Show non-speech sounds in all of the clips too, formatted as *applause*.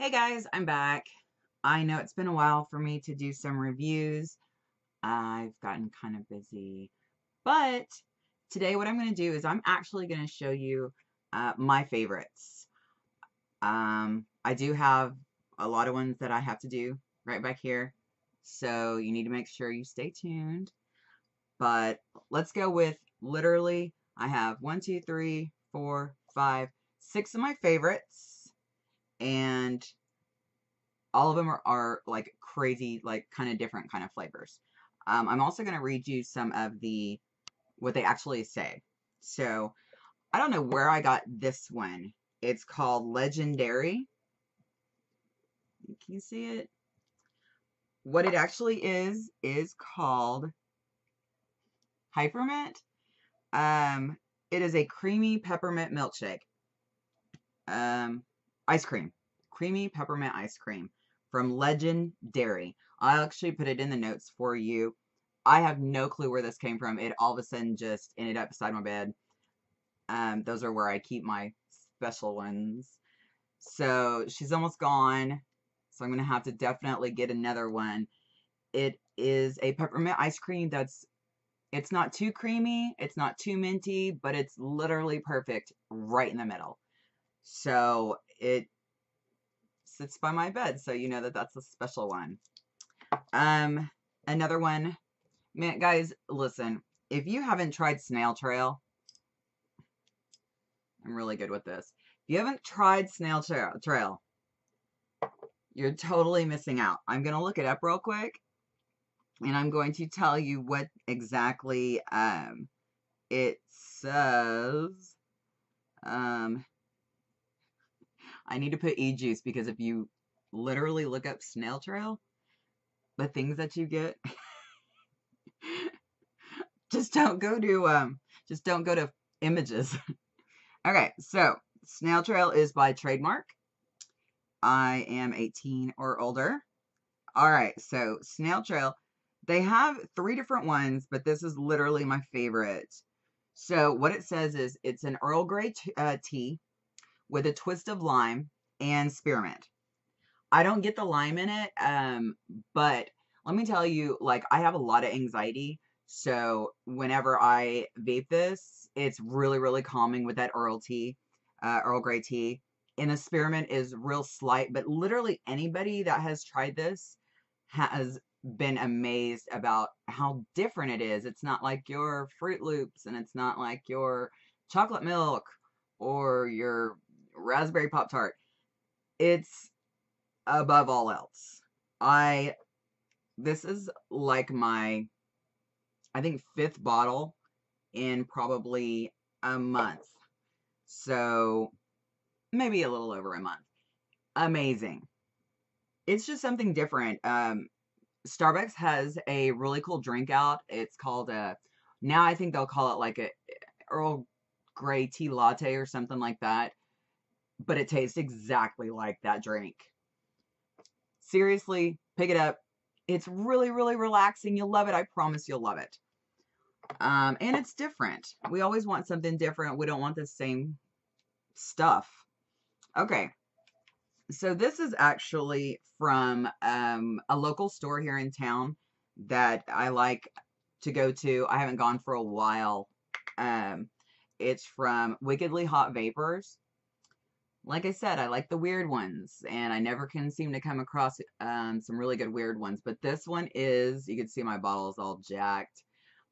Hey guys, I'm back. I know it's been a while for me to do some reviews. I've gotten kind of busy, but today what I'm going to do is I'm actually going to show you uh, my favorites. Um, I do have a lot of ones that I have to do right back here, so you need to make sure you stay tuned. But let's go with literally, I have one, two, three, four, five, six of my favorites, and all of them are, are like crazy, like kind of different kind of flavors. Um, I'm also going to read you some of the, what they actually say. So, I don't know where I got this one. It's called Legendairy. Can you see it? What it actually is, is called Heifermint. Um, it is a creamy peppermint milkshake. Um, ice cream. Creamy peppermint ice cream from Legend Dairy. I'll actually put it in the notes for you. I have no clue where this came from. It all of a sudden just ended up beside my bed. Um, those are where I keep my special ones. So she's almost gone. So I'm going to have to definitely get another one. It is a peppermint ice cream that's, it's not too creamy. It's not too minty, but it's literally perfect right in the middle. So it sits by my bed, so you know that that's a special one. Um, another one, man, guys, listen, if you haven't tried Snail Trail, I'm really good with this. If you haven't tried Snail Trail, trail you're totally missing out. I'm going to look it up real quick, and I'm going to tell you what exactly um, it says. Um, I need to put e-juice because if you literally look up snail trail, the things that you get, *laughs* just don't go to, um, just don't go to images. *laughs* okay, so snail trail is by trademark. I am 18 or older. All right, so snail trail, they have three different ones, but this is literally my favorite. So what it says is it's an Earl Grey uh, tea with a twist of lime and spearmint. I don't get the lime in it, um, but let me tell you, like, I have a lot of anxiety. So whenever I vape this, it's really, really calming with that Earl tea, uh, Earl Grey tea. And the spearmint is real slight, but literally anybody that has tried this has been amazed about how different it is. It's not like your Fruit Loops and it's not like your chocolate milk or your raspberry pop tart. It's above all else. I this is like my I think fifth bottle in probably a month. So maybe a little over a month. Amazing. It's just something different. Um Starbucks has a really cool drink out. It's called a now I think they'll call it like a Earl Grey tea latte or something like that but it tastes exactly like that drink. Seriously, pick it up. It's really, really relaxing. You'll love it. I promise you'll love it. Um, and it's different. We always want something different. We don't want the same stuff. Okay. So this is actually from um, a local store here in town that I like to go to. I haven't gone for a while. Um, it's from Wickedly Hot Vapors like I said, I like the weird ones, and I never can seem to come across um, some really good weird ones. But this one is, you can see my bottle is all jacked.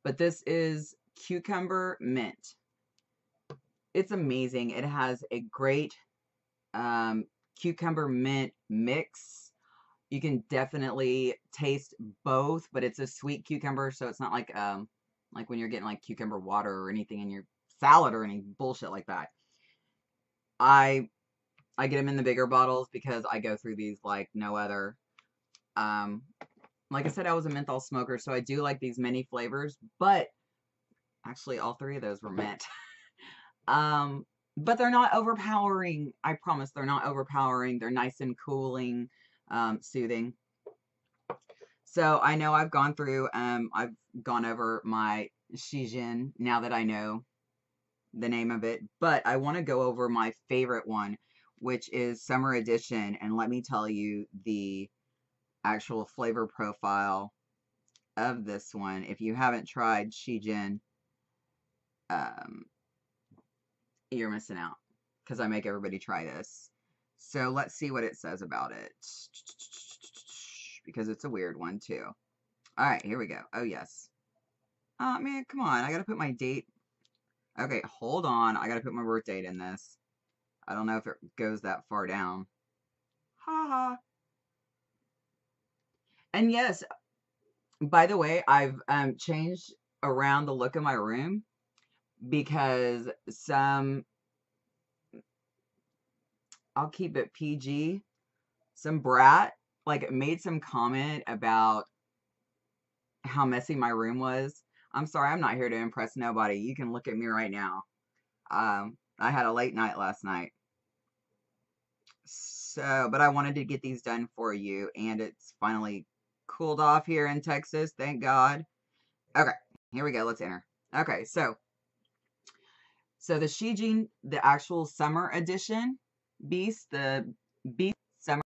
But this is cucumber mint. It's amazing. It has a great um, cucumber mint mix. You can definitely taste both, but it's a sweet cucumber, so it's not like um, like when you're getting like cucumber water or anything in your salad or any bullshit like that. I I get them in the bigger bottles because I go through these like no other. Um, like I said, I was a menthol smoker, so I do like these many flavors, but actually all three of those were mint. *laughs* um, but they're not overpowering. I promise they're not overpowering. They're nice and cooling, um, soothing. So I know I've gone through, um, I've gone over my Shijin now that I know the name of it, but I want to go over my favorite one, which is summer edition. And let me tell you the actual flavor profile of this one. If you haven't tried Shijin, um, you're missing out because I make everybody try this. So let's see what it says about it. *sniffs* Because it's a weird one too. All right, here we go. Oh, yes. Oh, man, come on. I got to put my date. Okay, hold on. I got to put my birth date in this. I don't know if it goes that far down. Ha ha. And yes, by the way, I've um, changed around the look of my room because some, I'll keep it PG, some brat like made some comment about how messy my room was. I'm sorry, I'm not here to impress nobody. You can look at me right now. Um, I had a late night last night. So, but I wanted to get these done for you, and it's finally cooled off here in Texas. Thank God. Okay, here we go. Let's enter. Okay, so, so the Shijin, the actual summer edition Beast, the Beast Summer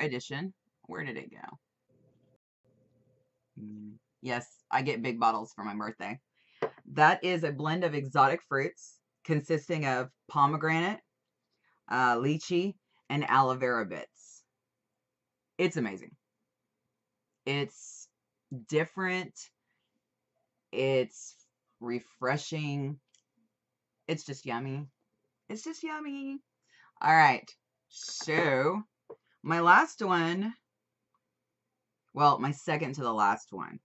Edition. Where did it go? Mm, yes, I get big bottles for my birthday. That is a blend of exotic fruits consisting of pomegranate, uh, lychee, and aloe vera bits. It's amazing. It's different. It's refreshing. It's just yummy. It's just yummy. All right. So, my last one well, my second to the last one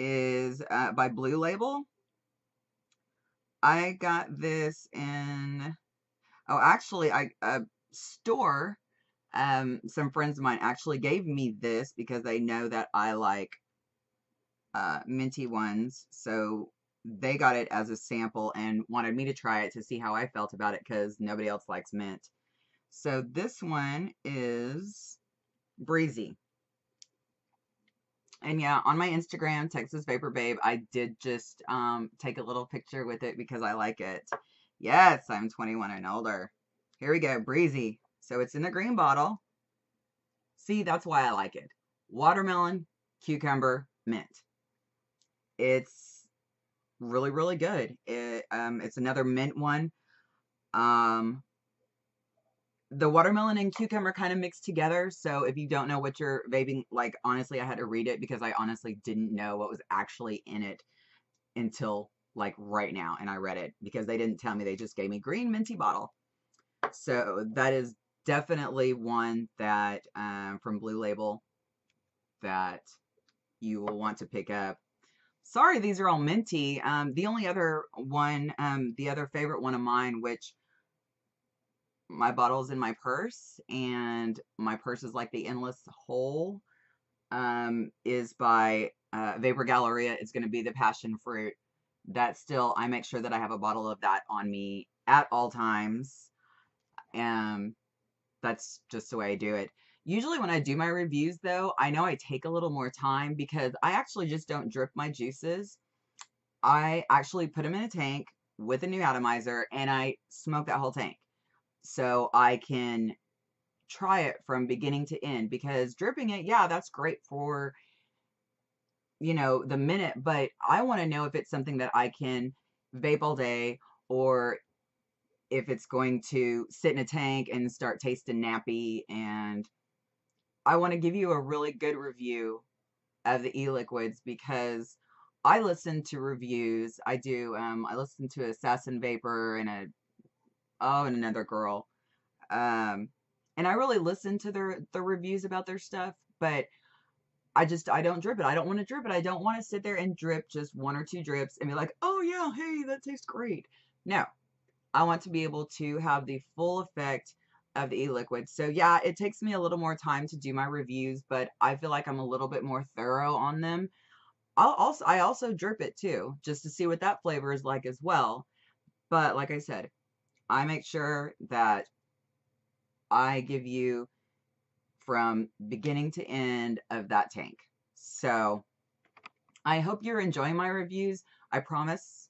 is uh, by Blue Label. I got this in, oh, actually, I a store, um, some friends of mine actually gave me this because they know that I like uh, minty ones. So they got it as a sample and wanted me to try it to see how I felt about it because nobody else likes mint. So this one is Breezy. And yeah, on my Instagram, Texas Vapor Babe, I did just um, take a little picture with it because I like it. Yes, I'm 21 and older. Here we go, Breezy. So it's in the green bottle. See, that's why I like it. Watermelon, cucumber, mint. It's really, really good. It, um, it's another mint one. Um, the watermelon and cucumber kind of mixed together. So if you don't know what you're vaping, like honestly, I had to read it because I honestly didn't know what was actually in it until like right now. And I read it because they didn't tell me. They just gave me green minty bottle. So that is definitely one that um, from Blue Label that you will want to pick up. Sorry, these are all minty. Um, the only other one, um, the other favorite one of mine, which my bottle's in my purse, and my purse is like the endless hole. Um, is by uh, Vapor Galleria. It's going to be the passion fruit. That still, I make sure that I have a bottle of that on me at all times. Um, that's just the way I do it. Usually when I do my reviews though, I know I take a little more time because I actually just don't drip my juices. I actually put them in a tank with a new atomizer and I smoke that whole tank so I can try it from beginning to end because dripping it, yeah, that's great for you know the minute, but I want to know if it's something that I can vape all day or if it's going to sit in a tank and start tasting nappy and I want to give you a really good review of the e-liquids because I listen to reviews. I do. Um, I listen to Assassin Vapor and a oh, and another girl. Um, and I really listen to their the reviews about their stuff, but I just I don't drip it. I don't want to drip it. I don't want to sit there and drip just one or two drips and be like, oh yeah, hey, that tastes great. No, I want to be able to have the full effect of the e-liquid. So yeah, it takes me a little more time to do my reviews, but I feel like I'm a little bit more thorough on them. I'll also I also drip it too, just to see what that flavor is like as well. But like I said, I make sure that I give you from beginning to end of that tank. So I hope you're enjoying my reviews. I promise